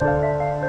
Bye.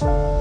Bye.